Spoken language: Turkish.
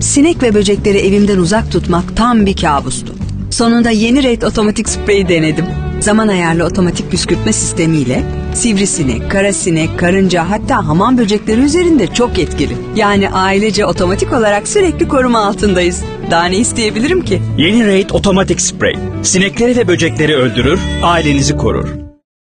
Sinek ve böcekleri evimden uzak tutmak tam bir kabustu. Sonunda yeni Raid otomatik spreyi denedim. Zaman ayarlı otomatik püskürtme sistemiyle sivrisinek, karasinek, karınca hatta hamam böcekleri üzerinde çok etkili. Yani ailece otomatik olarak sürekli koruma altındayız. Daha ne isteyebilirim ki? Yeni Raid otomatik sprey. Sinekleri ve böcekleri öldürür, ailenizi korur.